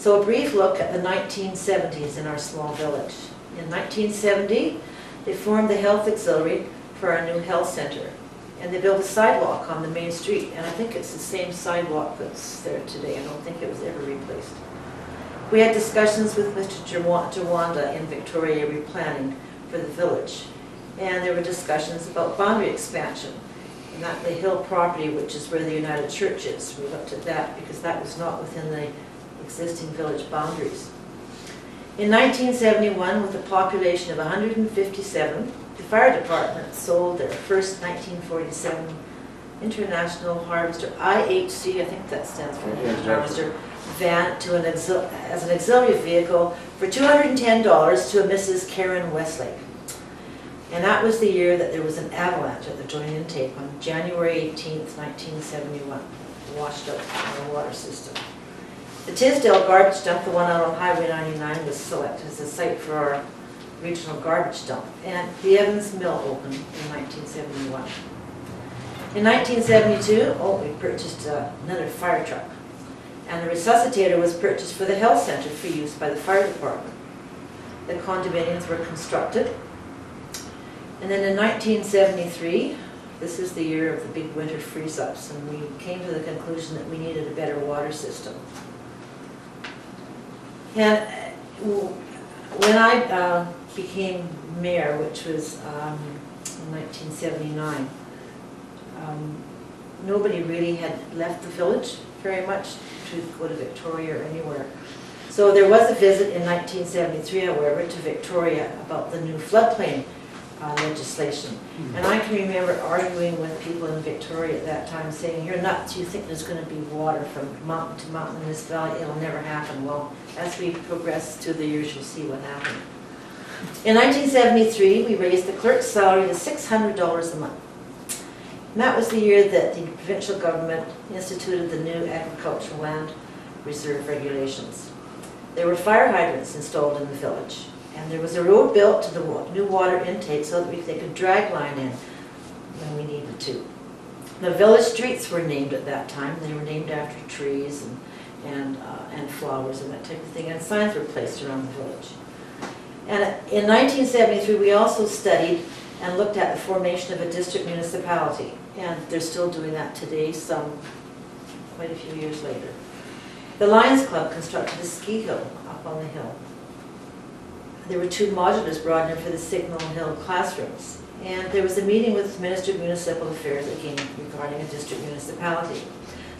So a brief look at the 1970s in our small village. In 1970, they formed the Health Auxiliary for our new health center. And they built a sidewalk on the main street, and I think it's the same sidewalk that's there today. I don't think it was ever replaced. We had discussions with Mr. Jawanda in Victoria replanning for the village. And there were discussions about boundary expansion. And that the hill property, which is where the United Church is, we looked at that because that was not within the existing village boundaries. In 1971, with a population of 157, the fire department sold their first 1947 International Harvester, IHC, I think that stands for Yeah, exactly. Harvester, van to an as an auxiliary vehicle for $210 to a Mrs. Karen Westlake. And that was the year that there was an avalanche at the joint intake on January 18th, 1971, washed out our water system. The Tisdale garbage dump, the one out on Highway 99, was selected as a site for our regional garbage dump. And the Evans Mill opened in 1971. In 1972, oh, we purchased uh, another fire truck. And the resuscitator was purchased for the health center for use by the fire department. The condominiums were constructed. And then in 1973, this is the year of the big winter freeze-ups, and we came to the conclusion that we needed a better water system. And uh, when I uh, became mayor, which was um, in 1979, um, nobody really had left the village very much to go to Victoria or anywhere. So there was a visit in 1973, however, to Victoria about the new floodplain uh, legislation. And I can remember arguing with people in Victoria at that time, saying, you're nuts, you think there's gonna be water from mountain to mountain in this valley, it'll never happen. Well, as we progress through the years, you'll see what happened. In 1973, we raised the clerk's salary to $600 a month. And that was the year that the provincial government instituted the new agricultural land reserve regulations. There were fire hydrants installed in the village, and there was a road built to the new water intake so that we- they could drag line in when we needed to. The village streets were named at that time, they were named after trees and, and, uh, and flowers and that type of thing, and signs were placed around the village. And in 1973, we also studied and looked at the formation of a district municipality, and they're still doing that today, some, quite a few years later. The Lions Club constructed a ski hill up on the hill. There were two modulars brought in for the Signal Hill classrooms. And there was a meeting with the Minister of Municipal Affairs again regarding a district municipality.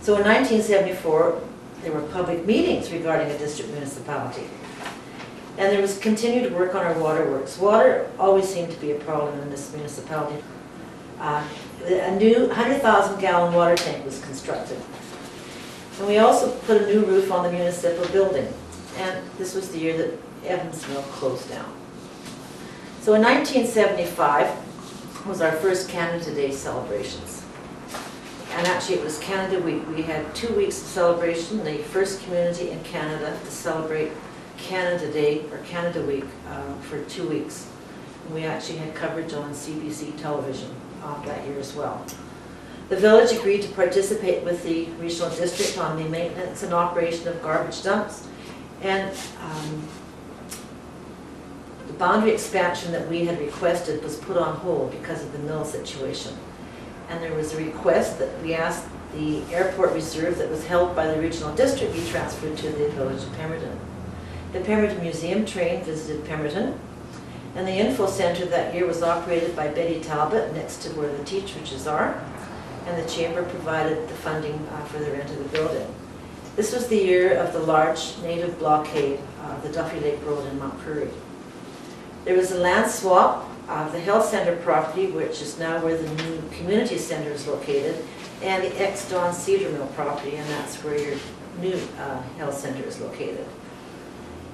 So in 1974, there were public meetings regarding a district municipality. And there was continued work on our waterworks. Water always seemed to be a problem in this municipality. Uh, A new 100,000 gallon water tank was constructed. And we also put a new roof on the municipal building. And this was the year that Evans Mill closed down. So in 1975 was our first Canada Day celebrations. And actually, it was Canada Week. We had two weeks of celebration, the first community in Canada to celebrate Canada Day, or Canada Week, uh, for two weeks. And we actually had coverage on CBC television uh, that year as well. The village agreed to participate with the regional district on the maintenance and operation of garbage dumps. And um, boundary expansion that we had requested was put on hold because of the mill situation. And there was a request that we asked the airport reserve that was held by the regional district be transferred to the village of Pemberton. The Pemberton Museum train visited Pemberton, and the info center that year was operated by Betty Talbot next to where the teachers are, and the chamber provided the funding uh, for the rent of the building. This was the year of the large native blockade of the Duffy Lake Road in Mount Currie. There was a land swap of the health center property, which is now where the new community center is located, and the ex-Don Cedar Mill property, and that's where your new uh, health center is located.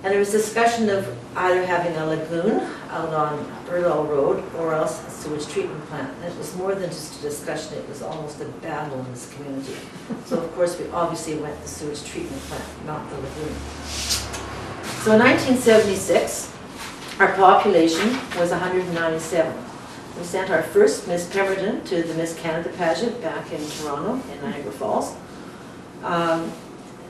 And there was discussion of either having a lagoon out on Road or else a sewage treatment plant. And it was more than just a discussion, it was almost a battle in this community. So of course, we obviously went the sewage treatment plant, not the lagoon. So in 1976, our population was 197. We sent our first Miss Pemberton to the Miss Canada pageant back in Toronto, in Niagara Falls. Um,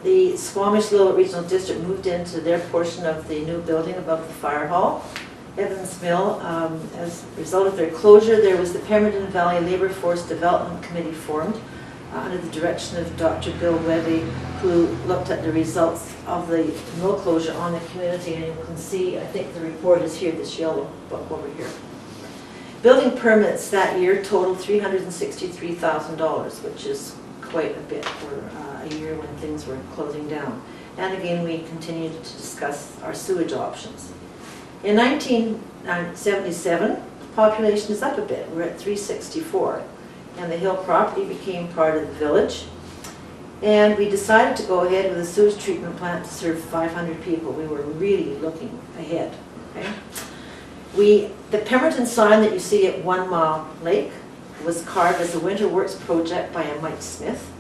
the Squamish Lillooet Regional District moved into their portion of the new building above the fire hall. Evans Mill, um, as a result of their closure, there was the Pemberton Valley Labor Force Development Committee formed under the direction of Dr. Bill Webby, who looked at the results of the mill closure on the community. And you can see, I think the report is here, this yellow book over here. Building permits that year totaled $363,000, which is quite a bit for uh, a year when things were closing down. And again, we continued to discuss our sewage options. In 1977, population is up a bit, we're at 364, and the Hill property became part of the village. And we decided to go ahead with a sewage treatment plant to serve 500 people. We were really looking ahead, okay? We, the Pemberton sign that you see at One Mile Lake was carved as a winter works project by a Mike Smith.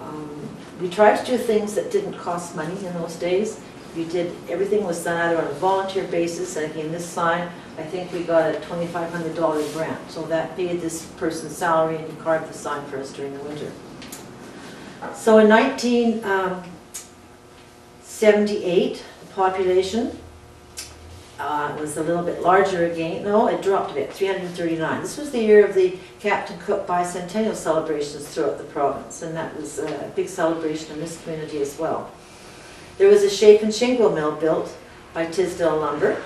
Um, We tried to do things that didn't cost money in those days. We did, everything was done either on a volunteer basis, again, this sign, I think we got a twenty-five hundred dollar grant. So that paid this person's salary and he carved the sign for us during the winter. So in nineteen um, the population uh, was a little bit larger again. No, it dropped a bit, 339. This was the year of the Captain Cook bicentennial celebrations throughout the province, and that was a big celebration in this community as well. There was a shake and shingle mill built by Tisdale Lumber.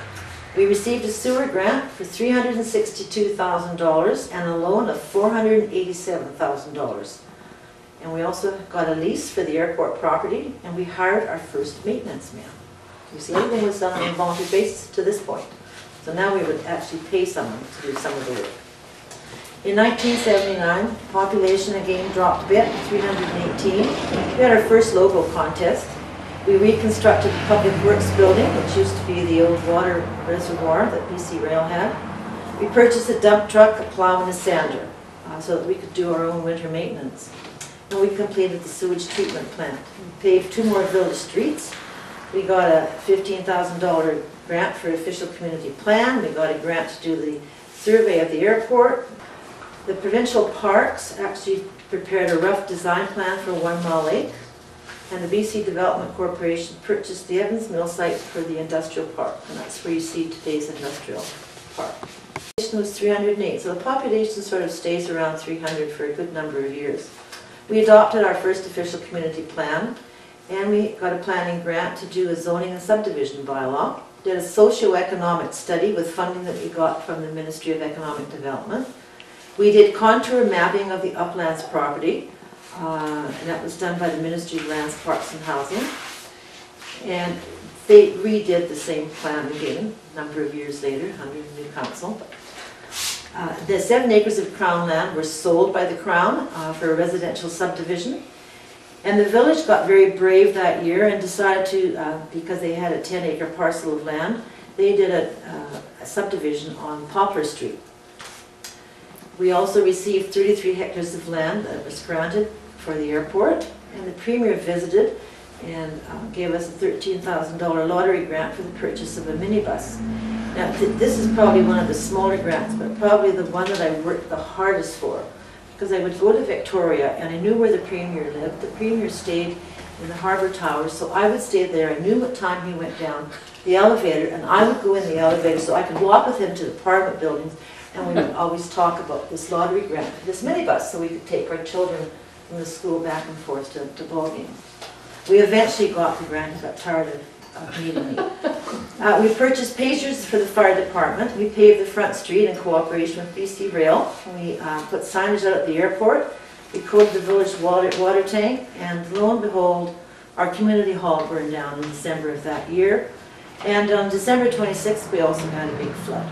We received a sewer grant for $362,000 and a loan of $487,000. And we also got a lease for the airport property, and we hired our first maintenance man. You see, everything was done on a volunteer basis to this point. So now we would actually pay someone to do some of the work. In 1979, population again dropped a bit, 318. We had our first logo contest. We reconstructed the Public Works building, which used to be the old water reservoir that BC Rail had. We purchased a dump truck, a plow, and a sander, uh, so that we could do our own winter maintenance. And we completed the sewage treatment plant. We paved two more village streets. We got a $15,000 grant for official community plan. We got a grant to do the survey of the airport. The provincial parks actually prepared a rough design plan for One Mile Lake. And the BC Development Corporation purchased the Evans Mill site for the industrial park. And that's where you see today's industrial park. Population was 308, so the population sort of stays around 300 for a good number of years. We adopted our first official community plan. And we got a planning grant to do a zoning and subdivision bylaw. Did a socio-economic study with funding that we got from the Ministry of Economic Development. We did contour mapping of the uplands property, uh, and that was done by the Ministry of Lands, Parks and Housing. And they redid the same plan again, a number of years later, under the new council. Uh, The seven acres of crown land were sold by the crown uh, for a residential subdivision. And the village got very brave that year and decided to, uh, because they had a 10 acre parcel of land, they did a uh, a subdivision on Poplar Street. We also received 33 hectares of land that was granted for the airport, and the premier visited and uh, gave us a $13,000 lottery grant for the purchase of a minibus. Now, th- this is probably one of the smaller grants, but probably the one that I worked the hardest for because I would go to Victoria and I knew where the Premier lived. The Premier stayed in the Harbour Tower, so I would stay there. I knew what time he went down the elevator, and I would go in the elevator so I could walk with him to the Parliament buildings, and we would always talk about this lottery grant, this minibus, so we could take our children from the school back and forth to, to ball games. We eventually got the grant, and got tired of, of. Uh, we purchased pagers for the fire department. We paved the front street in cooperation with BC Rail. We uh, put signage out at the airport. We coated the village water, water tank, and lo and behold, our community hall burned down in December of that year. And on December 26th, we also had a big flood.